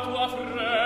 tua fredda